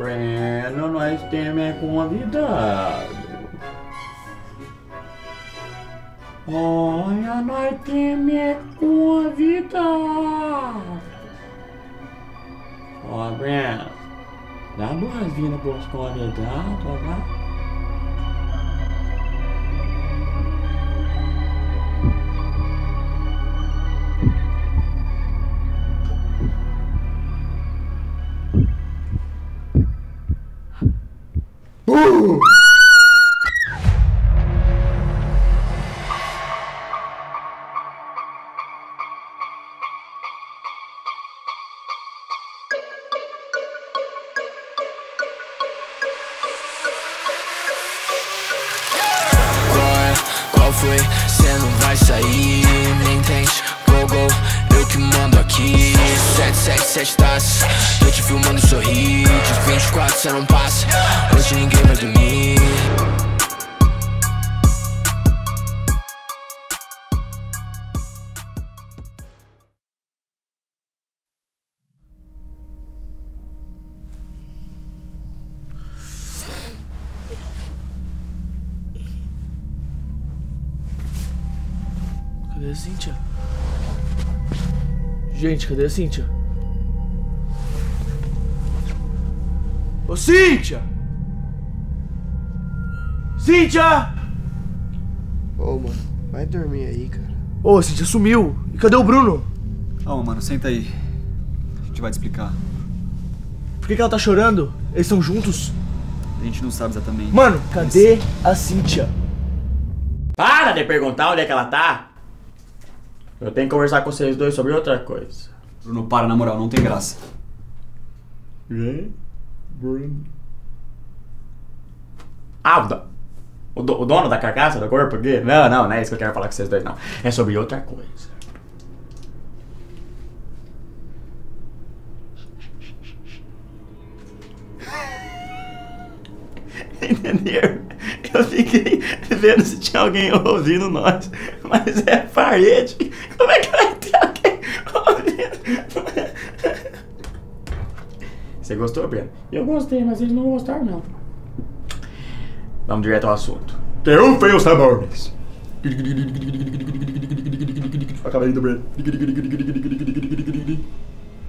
Breno, nós temos convidado. Olha, nós temos convidado. Ó, Breno, dá boas-vindas pros convidados, tá? Uh! Gente, cadê a Cíntia? Ô Cíntia! Cíntia! Ô, mano, vai dormir aí, cara. Ô, Cíntia sumiu. E cadê o Bruno? Calma, mano, senta aí. A gente vai te explicar. Por que, que ela tá chorando? Eles estão juntos? A gente não sabe exatamente. Mano, cadê a Cíntia? Para de perguntar onde é que ela tá. Eu tenho que conversar com vocês dois sobre outra coisa. Bruno, para, na moral, não tem graça. Vem, Bruno. Ah, o, do- o, do- o dono da carcaça do corpo aqui? Não, não, não é isso que eu quero falar com vocês dois, não. É sobre outra coisa. Entendeu? Eu fiquei vendo se tinha alguém ouvindo nós, mas é parede. Como é que vai ter alguém ouvindo? Você gostou, Breno? Eu gostei, mas eles não gostaram, não. Vamos direto ao assunto. Triunfem os tambores! Acabei do Breno.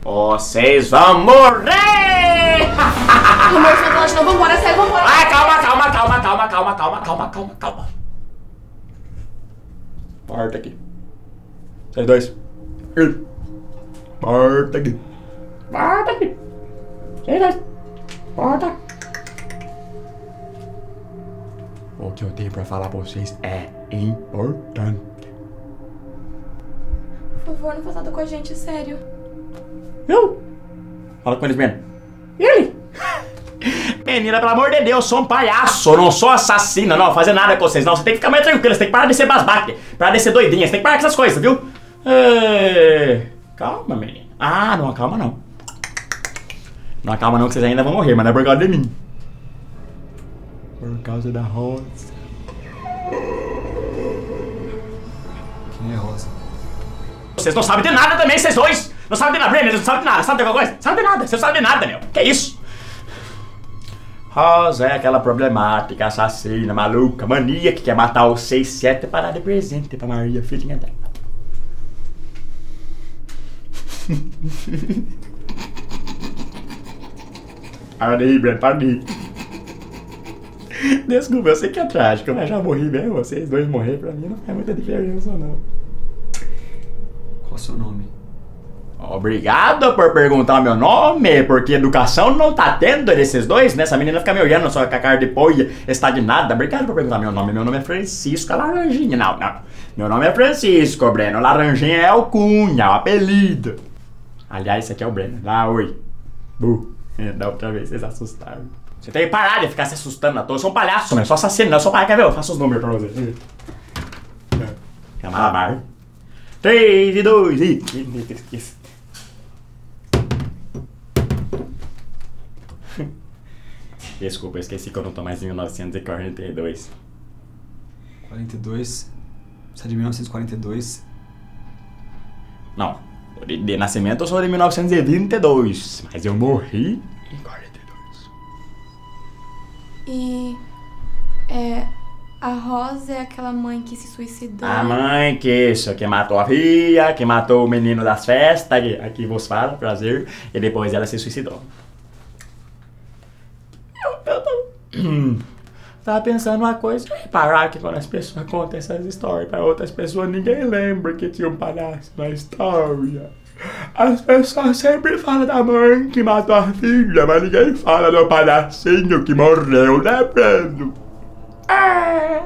Vocês vão morrer! Amor, você não não, vambora, sai, vambora. Ai, calma, calma, calma, calma, calma, calma, calma, calma, calma. Porta aqui. Vocês dois. Ele. Porta aqui. Porta aqui. Vocês dois. Porta. O que eu tenho pra falar pra vocês é importante. Por favor, não faz nada com a gente, sério. Eu? Fala com eles mesmo. Ele? Menina, pelo amor de Deus, eu sou um palhaço, eu não sou assassina, não vou fazer nada com vocês, não. Você tem que ficar mais tranquila, você tem que parar de ser basbaque, parar de ser doidinha, você tem que parar com essas coisas, viu? É... Calma, menina. Ah, não acalma não. Não acalma não, que vocês ainda vão morrer, mas não é por causa de mim. Por causa da Rosa. Quem é Rosa? Vocês não sabem de nada também, vocês dois! Não sabem de nada, Brenner, não sabem de nada, sabe de alguma coisa? Sabe de nada, você não sabe de nada, Daniel. Que isso? Rosa é aquela problemática, assassina, maluca, maníaca que quer matar os seis, sete para dar de presente pra Maria, filhinha dela. Para de rir, Breno, para de rir. Desculpa, eu sei que é trágico, mas já morri mesmo, vocês dois morrer pra mim não faz muita diferença, não. Qual o seu nome? Obrigado por perguntar meu nome, porque educação não tá tendo desses dois, né? Essa menina fica me olhando só com a cara de poia estagnada. Obrigado por perguntar meu nome. Meu nome é Francisco Laranjinha. Não, não. Meu nome é Francisco, Breno. Laranjinha é o Cunha, o apelido. Aliás, esse aqui é o Breno. Dá oi. Bu. É, Da outra vez vocês assustaram. Você tem que parar de ficar se assustando à toa. Eu sou um palhaço, mas eu sou assassino, não. Eu sou pai. Quer ver? Eu faço os números pra você. É malabar. 3 e 2 e. Esqueci. Desculpa, eu esqueci que eu não tô mais em 1942. 42. Você é de 1942. Não, de, nascimento eu sou de 1922, mas eu morri em 42. E. É. A Rosa é aquela mãe que se suicidou. A mãe que isso, que matou a filha, que matou o menino das festas, aqui, aqui vos fala, prazer, e depois ela se suicidou. Eu, eu tô... Tava pensando uma coisa, reparar que quando as pessoas contam essas histórias para outras pessoas, ninguém lembra que tinha um palhaço na história. As pessoas sempre falam da mãe que matou a filha, mas ninguém fala do palhacinho que morreu, né, Brando? É.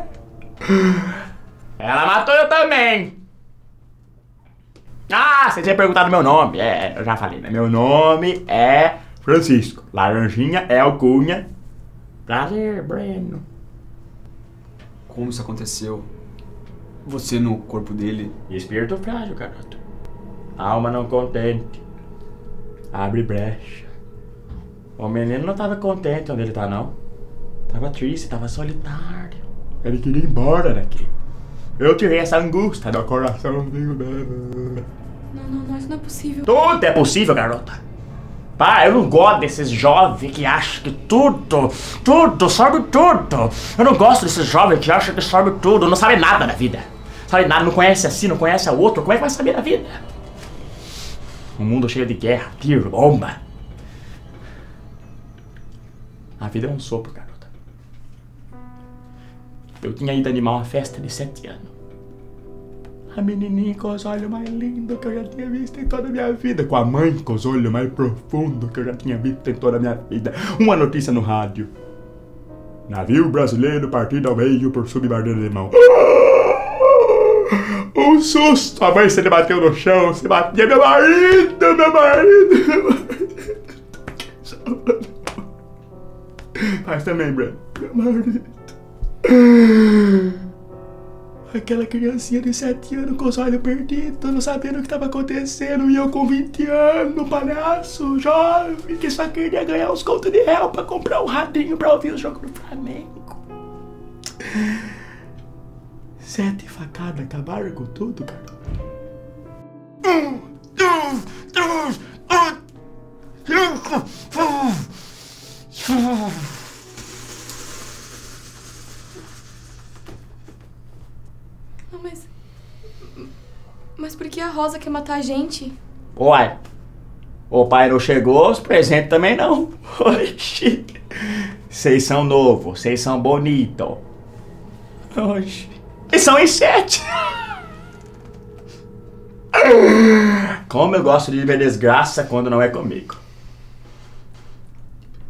Ela matou eu também. Ah, você tinha perguntado meu nome. É, eu já falei, né? Meu nome é Francisco. Laranjinha é alcunha. Prazer, Breno. Como isso aconteceu? Você no corpo dele? Espírito frágil, garoto. Alma não contente. Abre brecha. O menino não tava contente onde ele tá, não. Tava triste, tava solitário. Ele queria ir embora daqui. Eu tirei essa angústia do coraçãozinho dele. Não, não, não, isso não é possível. Tudo é possível, garota. Pá, eu não gosto desses jovens que acham que tudo, tudo, sabe tudo. Eu não gosto desses jovens que acham que sabe tudo, não sabe nada da vida. Sabe nada, não conhece assim, não conhece a outro, como é que vai saber da vida? Um mundo cheio de guerra, tiro, bomba. A vida é um sopro, garota. Eu tinha ido animar uma festa de sete anos. A menininha com os olhos mais lindos que eu já tinha visto em toda a minha vida. Com a mãe com os olhos mais profundos que eu já tinha visto em toda a minha vida. Uma notícia no rádio. Navio brasileiro partido ao meio por submarino alemão. Um susto! A mãe se debateu no chão, se batia. Meu marido, meu marido, meu. Faz também, Breno. Meu marido. Aquela criancinha de 7 anos com os olhos perdidos, não sabendo o que estava acontecendo, e eu com 20 anos, palhaço, jovem, que só queria ganhar uns contos de réu pra comprar um radinho pra ouvir o jogo do Flamengo. Sete facadas acabaram com tudo, cara. Um, Mas por que a Rosa quer matar a gente? Uai, o pai não chegou, os presentes também não. Oxi. Vocês são novos, vocês são bonitos. Oxi. E são em sete. Como eu gosto de ver desgraça quando não é comigo.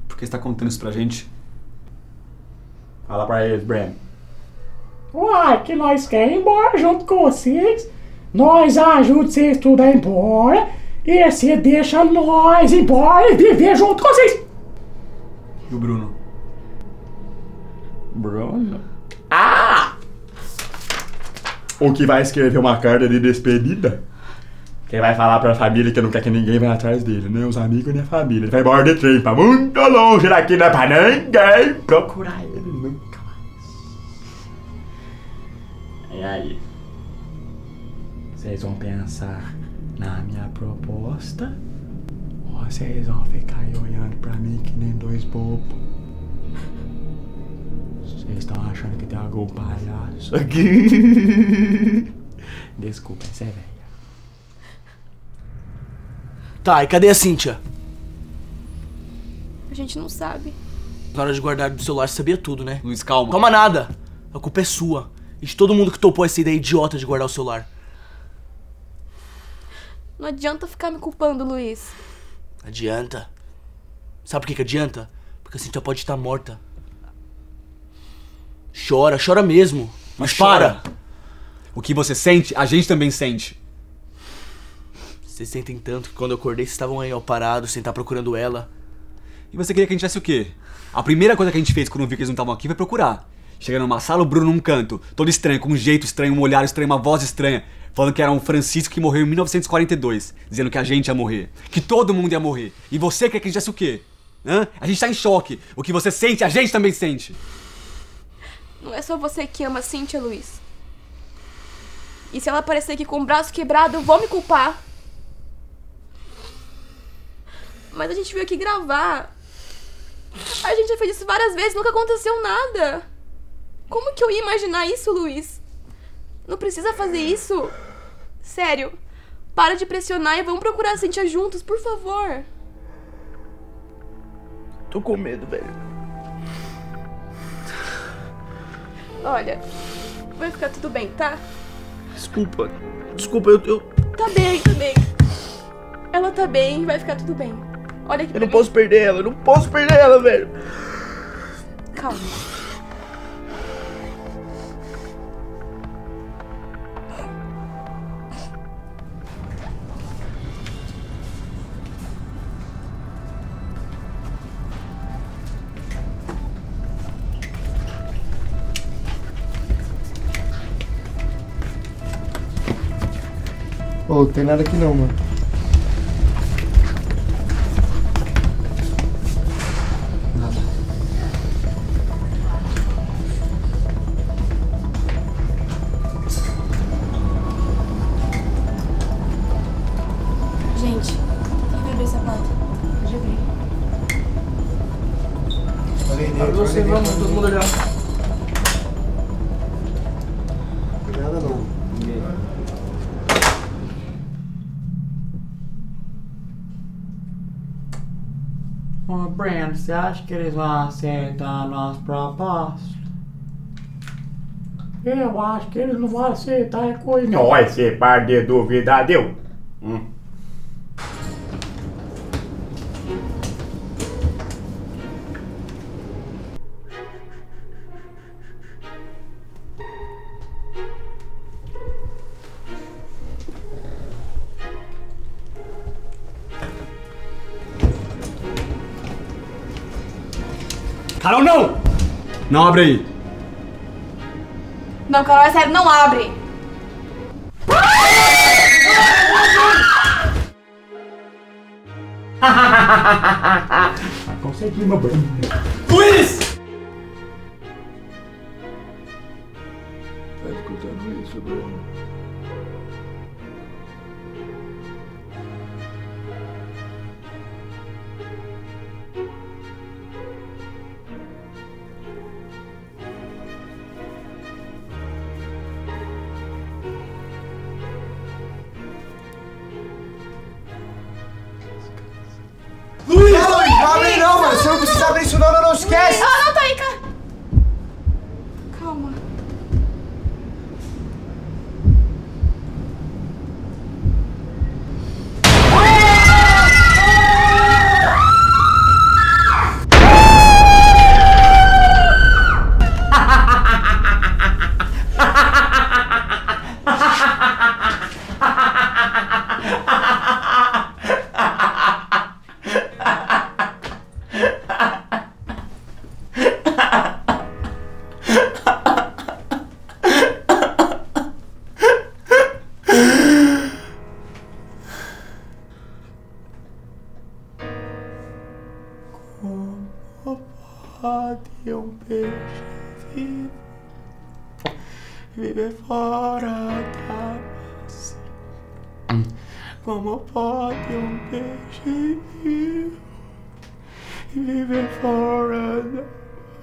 Por que você tá contando isso pra gente? Fala pra eles, Breno. Uai, que nós quer ir embora junto com vocês. Nós ajudamos vocês tudo a ir embora. E você deixa nós ir embora e viver junto com vocês. E o Bruno? Bruno? Ah! O que vai escrever uma carta de despedida? Quem vai falar pra família que não quer que ninguém vá atrás dele, nem os amigos nem a família. Ele vai embora de trem pra muito longe daqui, não é pra ninguém procurar ele nunca mais. E aí? Vocês vão pensar na minha proposta? Ou vocês vão ficar aí olhando pra mim que nem dois bobos? Vocês estão achando que tem algum palhaço aqui? Desculpa, essa é velha. Tá, e cadê a Cíntia? A gente não sabe. Na hora de guardar do celular você sabia tudo, né? Luiz, calma. Calma nada. A culpa é sua. E de todo mundo que topou essa ideia idiota de guardar o celular. Não adianta ficar me culpando, Luiz. Adianta. Sabe por que, que adianta? Porque a Cíntia pode estar morta. Chora, chora mesmo. Mas, para! O que você sente, a gente também sente. Vocês sentem tanto que quando eu acordei, vocês estavam aí, ó, parados, sem estar procurando ela. E você queria que a gente fizesse o quê? A primeira coisa que a gente fez quando viu que eles não estavam aqui foi procurar. Chega numa sala, o Bruno num canto, todo estranho, com um jeito estranho, um olhar estranho, uma voz estranha, falando que era um Francisco que morreu em 1942, dizendo que a gente ia morrer, que todo mundo ia morrer. E você quer que fizesse o quê? Hã? A gente tá em choque. O que você sente, a gente também sente. Não é só você que ama Cíntia, Luiz. E se ela aparecer aqui com o braço quebrado, eu vou me culpar. Mas a gente veio aqui gravar. A gente já fez isso várias vezes, nunca aconteceu nada. Como que eu ia imaginar isso, Luiz? Não precisa fazer isso. Sério. Para de pressionar e vamos procurar a Cintia juntos, por favor. Tô com medo, velho. Olha, vai ficar tudo bem, tá? Desculpa. Desculpa, eu, eu, Tá bem, tá bem. Ela tá bem, vai ficar tudo bem. Olha aqui eu não mim. posso perder ela. Eu não posso perder ela, velho. Calma. Ô, tem nada aqui não, mano. Gente, quem vai abrir essa porta? Já abri. Você, vamos, todo mundo olhar. Você acha que eles vão aceitar nosso propósito? Eu acho que eles não vão aceitar é coisa Não ser par de dúvida, deu? Hum. Carol, não! Não abre aí. Não, Carol, é sério, não abre. Conseguimos, Breno. Luiz! Tá abrir isso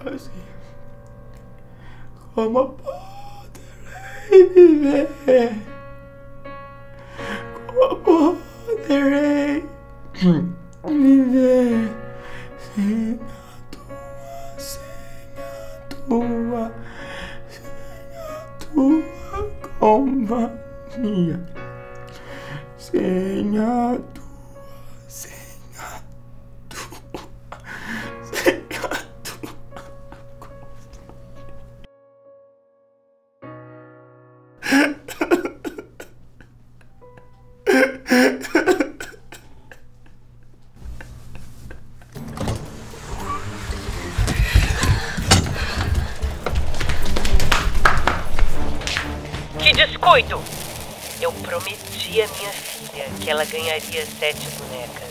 bacia? Como poderei viver? Como poderei viver sem a tua, sem a tua, sem a tua companhia? Sem a tua, Descuido! Eu prometi à minha filha que ela ganharia sete bonecas.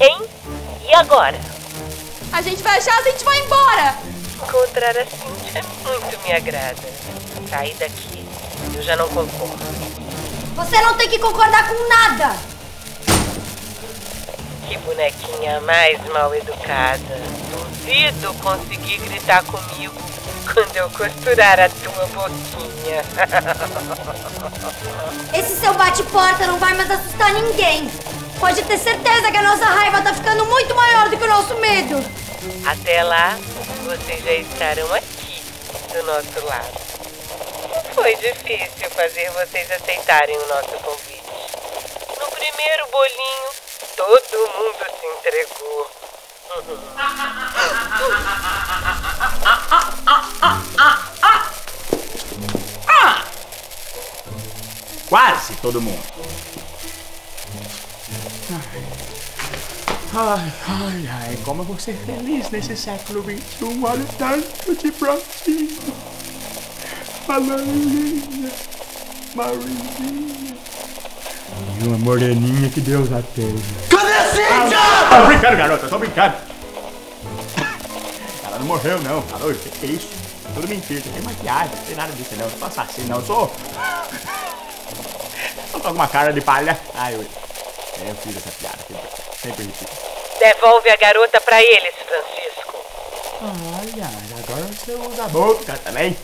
Hein? E agora? A gente vai achar, a gente vai embora. Encontrar a Cintia muito me agrada. Sair daqui, eu já não concordo. Você não tem que concordar com nada! Que bonequinha mais mal educada. Duvido conseguir gritar comigo quando eu costurar a tua boquinha. Esse seu bate-porta não vai mais assustar ninguém. Pode ter certeza que a nossa raiva tá ficando muito maior do que o nosso medo. Até lá, vocês já estarão aqui, do nosso lado. Não foi difícil fazer vocês aceitarem o nosso convite. No primeiro bolinho, todo mundo se entregou. Quase todo mundo. Ai, ai, ai, como eu vou ser feliz nesse século XXI. Olha tanto de prontinho. Marinha, Marinha. E uma moreninha que Deus a tenha. Cadê a Cíntia? Tô brincando, garota, tô brincando. Não morreu, não. Alô, o que que é isso? É tudo mentira, não tem maquiagem, não tem nada disso, não. Eu não sou assassino, não. Eu sou. Eu tô com uma cara de palha. Ai, eu. É, eu fiz essa piada, sempre, sempre repito. Devolve a garota pra eles, Francisco. Olha, agora você usa a boca também.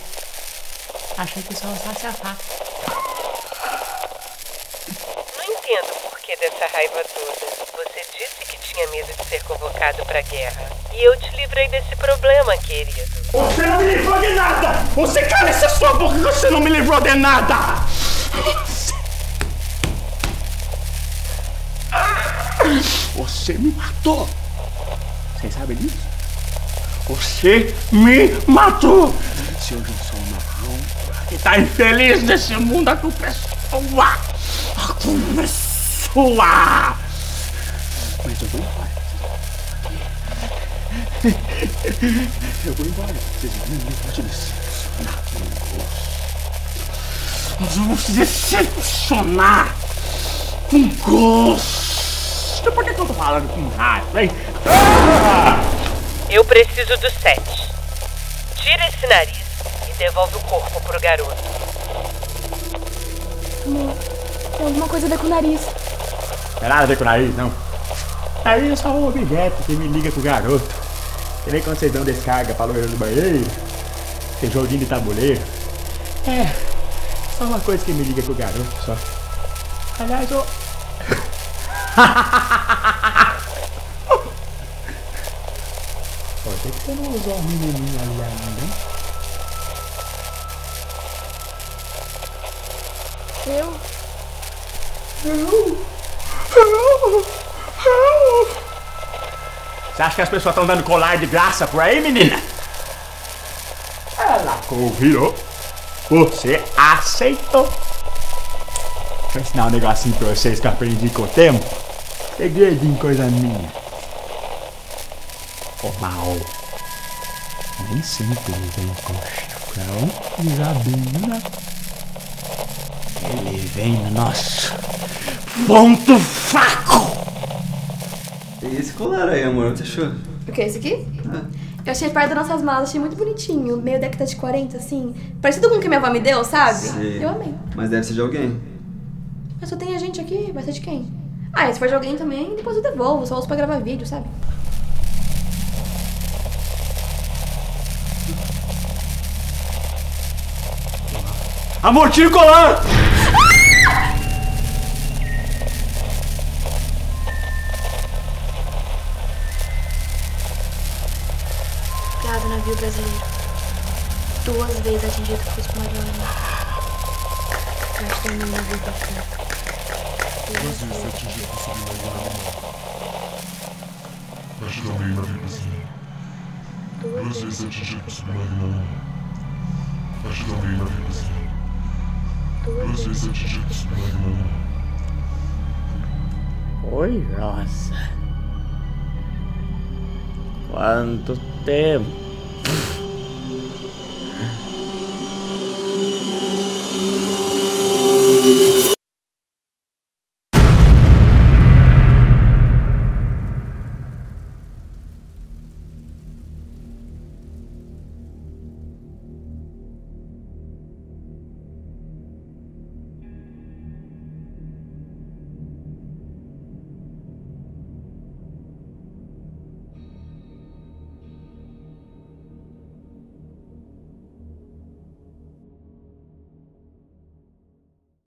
Achei que só usasse a faca. Não entendo o porquê dessa raiva toda. Você disse que tinha medo de ser convocado pra guerra. E eu te livrei desse problema, querido. Você não me livrou de nada! Você cala essa sua boca que você não me livrou de nada! Você me matou! Vocês sabem disso? Você me matou! Se eu não sou marrom e tá infeliz nesse mundo, a culpa é sua! A culpa é sua! Mas eu vou embora. Eu vou embora. Vocês vão me decepcionar com gosto. Nós vamos se decepcionar com gosto. Por que, que eu tô falando com raiva, hein? Ah! Eu preciso do sete. Tira esse nariz e devolve o corpo pro garoto. Amor, tem alguma coisa a ver com o nariz. Não tem nada a ver com o nariz, não. Nariz é só um objeto que me liga com o garoto. Que nem quando vocês dão descarga pra loira do banheiro. Tem joguinho de tabuleiro. É, só uma coisa que me liga com o garoto, só. Aliás, eu... Pode ser que você não usou a menininha ali ainda, hein? Eu? Você acha que as pessoas estão dando colar de graça por aí, menina? Ela convidou. Você aceitou. Vou ensinar um negocinho pra vocês que eu aprendi com o tempo. Segredinho, coisa minha. O mal. Nem sempre ele vem com chifrão e rabina. Ele vem no nosso ponto fraco. E esse colar aí, amor? Você achou? O que, esse aqui? Eu achei perto das nossas malas, achei muito bonitinho. Meio década de 40, assim. Parecido com o que minha avó me deu, sabe? Sei. Eu amei. Mas deve ser de alguém. Mas só tem a gente aqui, vai ser de quem? Ah, e se for de alguém também, depois eu devolvo, só uso pra gravar vídeo, sabe? Amor, tira o colar! Navio brasileiro. Duas vezes atingido por submarino. Acho que é um navio bacana. Duas vezes atingido por submarino. Acho também na vizinha. Duas vezes atingido por submarino. Acho também na vizinha. Duas vezes atingido por submarino. Oi, Rosa. Quanto tempo?